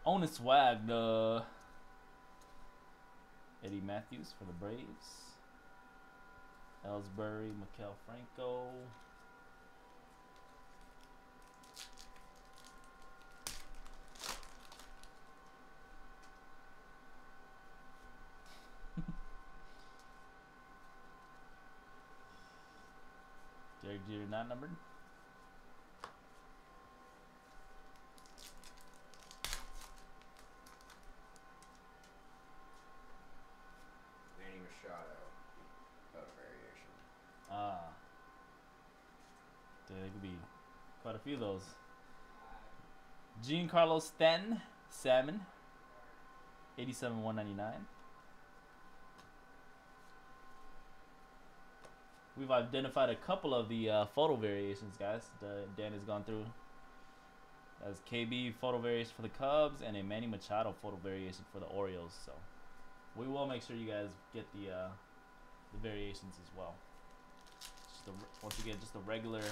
Own swag, the Eddie Mathews for the Braves. Ellsbury, Maikel Franco. Derek Jeter not numbered. Manny Machado. Photo variation. Ah. There could be quite a few of those. Giancarlo Stanton, Salmon. 87 199. We've identified a couple of the uh, photo variations, guys. The, Dan has gone through. That's KB photo variation for the Cubs and a Manny Machado photo variation for the Orioles. So we will make sure you guys get the uh, the variations as well. Once again, just a regular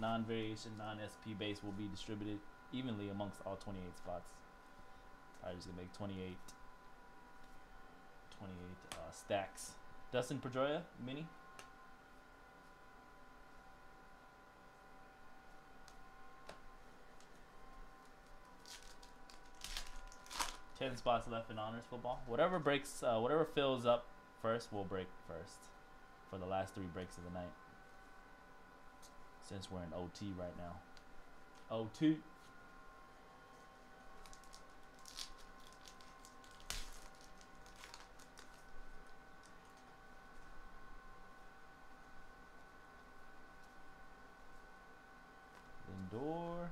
non-variation, non-SP base will be distributed evenly amongst all 28 spots. I'm just gonna make 28, 28 uh, stacks. Dustin Pedroia, mini. Ten spots left in honors football. Whatever breaks, uh, whatever fills up first will break first for the last three breaks of the night. Since we're in OT right now. OT. Lindor.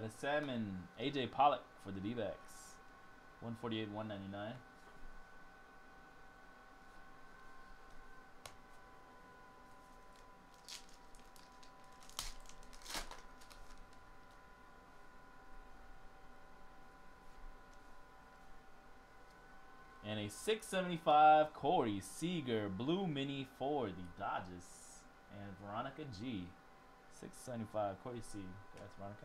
Got a salmon AJ Pollock for the D backs. 148, 199. And a 675 Corey Seager Blue Mini for the Dodgers. And Veronica G. 675 Corey C. That's Veronica.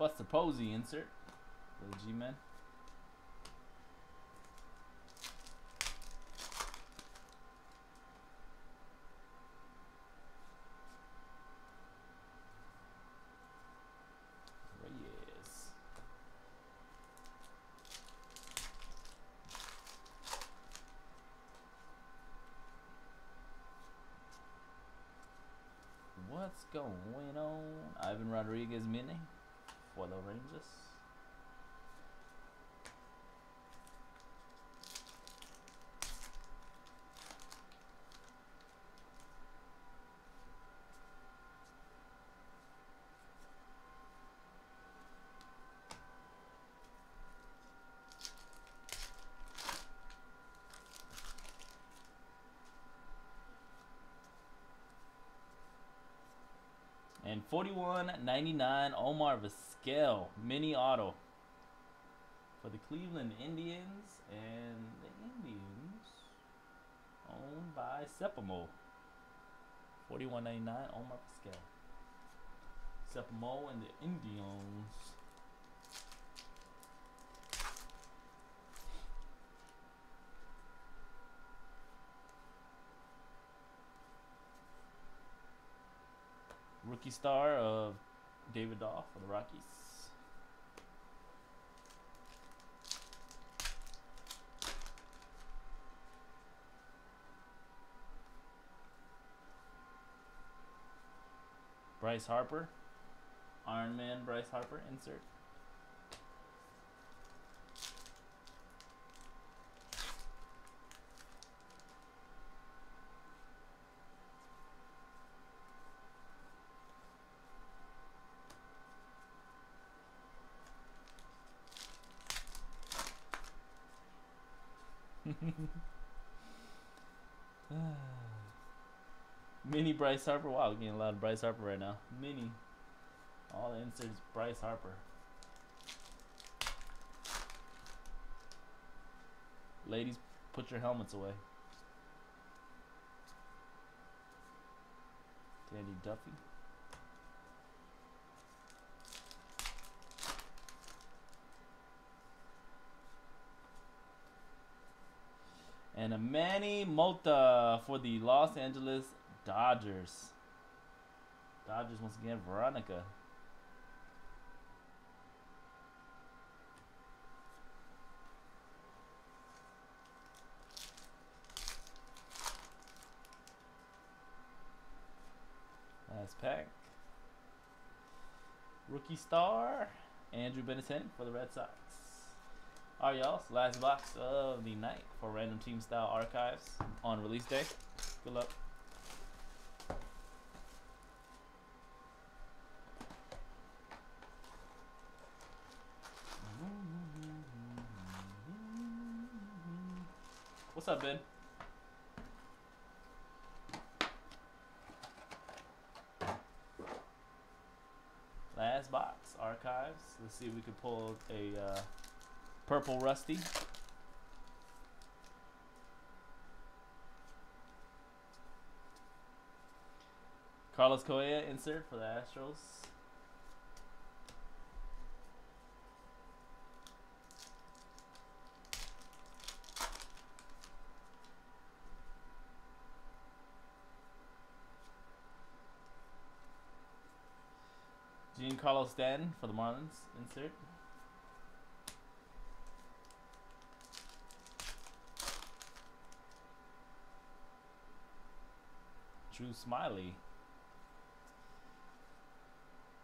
Buster Posey insert. The G-Men. Reyes. What's going on? Ivan Rodriguez mini for the Rangers. And 41.99 Omar Vizquel mini auto for the Cleveland Indians and the Indians owned by Sepamo. 41.99 Omar Vizquel. Sepamo and the Indians. Rookie star of David Dahl for the Rockies. Bryce Harper. Iron Man Bryce Harper insert. Mini Bryce Harper. Wow, getting a lot of Bryce Harper right now. Mini. All the inserts Bryce Harper. Ladies, put your helmets away. Danny Duffy. And a Manny Mota for the Los Angeles Dodgers. Dodgers once again, Veronica. Last pack. Rookie star, Andrew Benintendi for the Red Sox. Alright, y'all. so Last box of the night for Random Team Style Archives on release day. Good luck. What's up, Ben? Last box, archives. Let's see if we can pull a uh, purple rusty. Carlos Correa insert for the Astros. Giancarlo Stanton for the Marlins insert. Drew Smyly.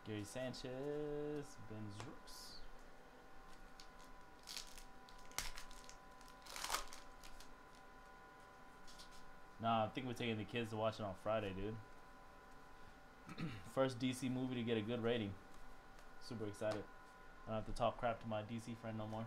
Gary Sanchez, Ben Zrooks. Nah, I think we're taking the kids to watch it on Friday, dude. First DC movie to get a good rating. Super excited. I don't have to talk crap to my DC friend no more.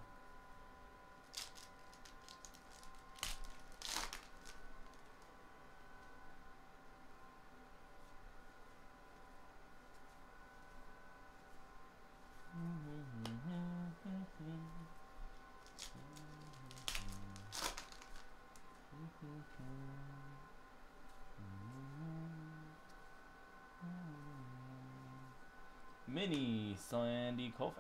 Sandy.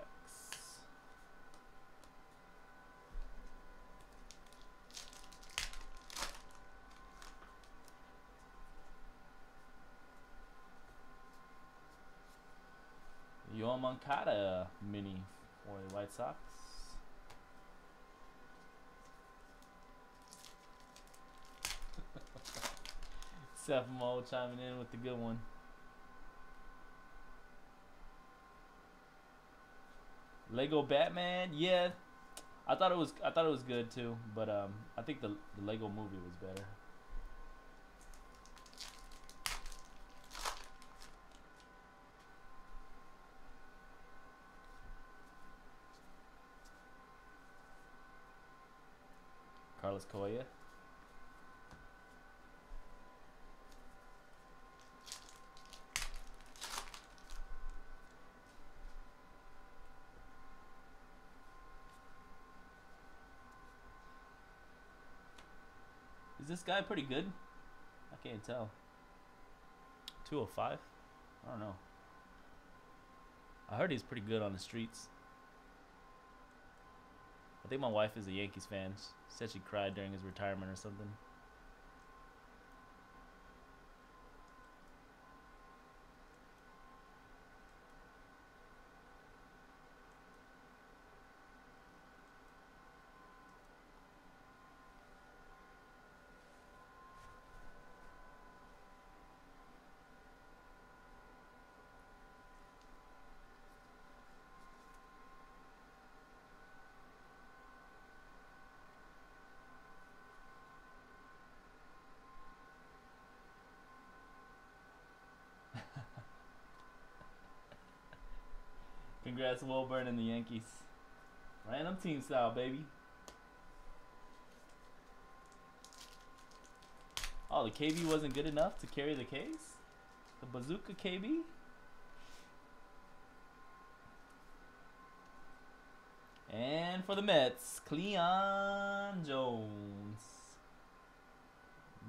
Yoan Moncada mini for the White Sox. Seth Mo chiming in with the good one. Lego Batman, yeah. I thought it was I thought it was good too, but um I think the the Lego movie was better. Carlos Correa. This guy pretty good? I can't tell. 205? I don't know. I heard he's pretty good on the streets. I think my wife is a Yankees fan. She said she cried during his retirement or something. Congrats, Wilburn and the Yankees. Random team style, baby. Oh, the KB wasn't good enough to carry the case? The Bazooka KB? And for the Mets, Cleon Jones.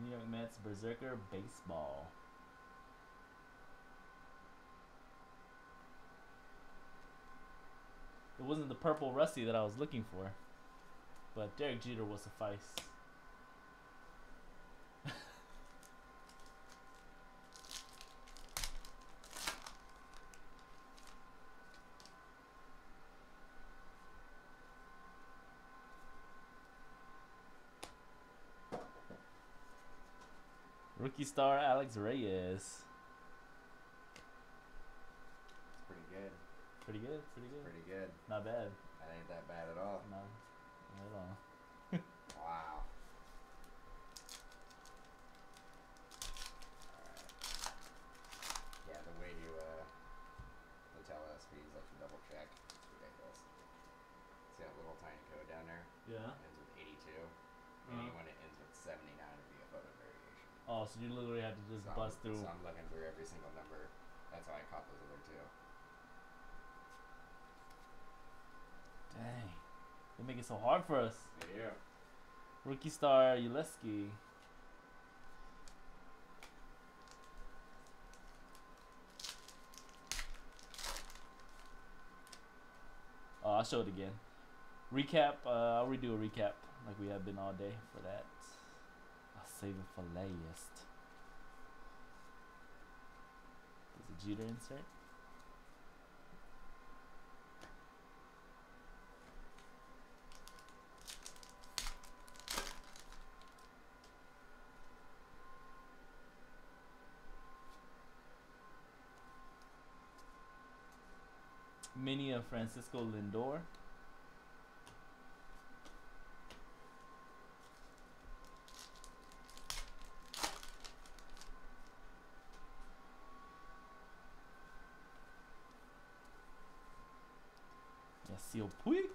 New York Mets Berserker Baseball. It wasn't the purple rusty that I was looking for. But Derek Jeter will suffice. Rookie star Alex Reyes. It's pretty good. Pretty good, pretty good. Pretty good. Not bad. That ain't that bad at all. No. Not at all. Wow. Yeah, the way to uh the tell SPs let you double check. It's ridiculous. See that little tiny code down there? Yeah. Ends with 82. Uh-huh. Meaning when it ends Oh, so you literally have to just So I'm- bust through. So I'm looking through every single number. That's how I caught those other two. Dang. They make it so hard for us. Yeah. Rookie star Yulieski. Oh, I'll show it again. Recap. Uh, I'll redo a recap like we have been all day for that. I'll save it for last. There's a Jeter insert. Mini of Francisco Lindor. Yasiel Puig.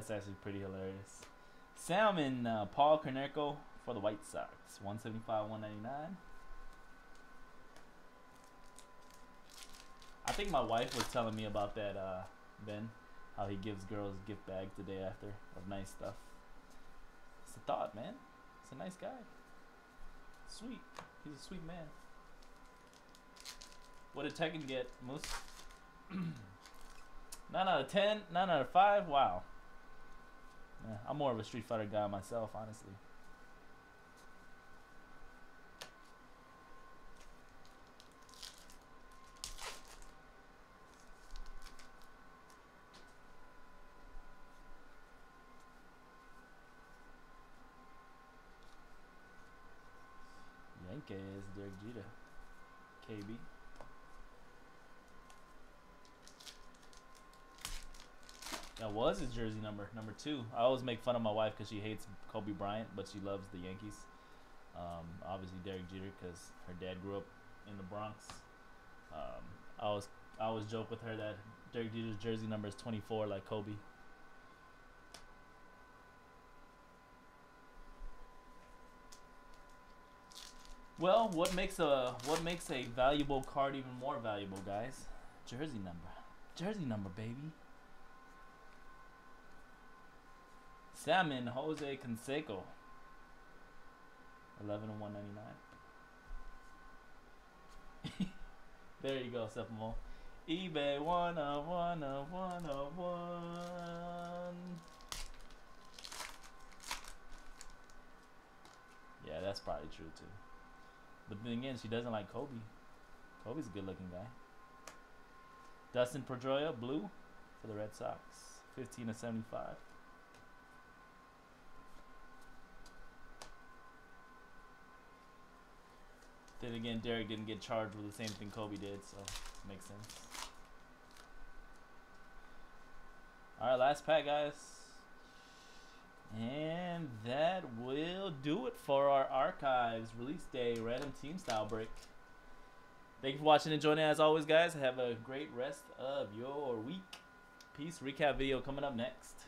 That's actually pretty hilarious. Salmon, uh, Paul Konerko for the White Sox, 175, 199. I think my wife was telling me about that, uh, Ben, how he gives girls gift bags the day after of nice stuff. It's a thought, man. It's a nice guy. Sweet. He's a sweet man. What did Tekken get, Moose? 9 out of 10, 9 out of 5. Wow. Yeah, I'm more of a Street Fighter guy myself, honestly. Yankees, Derek Jeter. KB. That was his jersey number, number two. I always make fun of my wife because she hates Kobe Bryant, but she loves the Yankees. Um, obviously Derek Jeter because her dad grew up in the Bronx. Um, I always I always joke with her that Derek Jeter's jersey number is 24, like Kobe. Well, what makes a what makes a valuable card even more valuable, guys? Jersey number, jersey number, baby. Salmon Jose Canseco. Eleven and one ninety nine. there you go, Sepamo. eBay one of one of one of one. Yeah, that's probably true too. But then again, she doesn't like Kobe. Kobe's a good looking guy. Dustin Pedroia, blue for the Red Sox. 15 to 75. Then again, Derek didn't get charged with the same thing Kobe did, so makes sense. All right, last pack, guys. And that will do it for our archives release day random team style break. Thank you for watching and joining as always, guys. Have a great rest of your week. Peace. Recap video coming up next.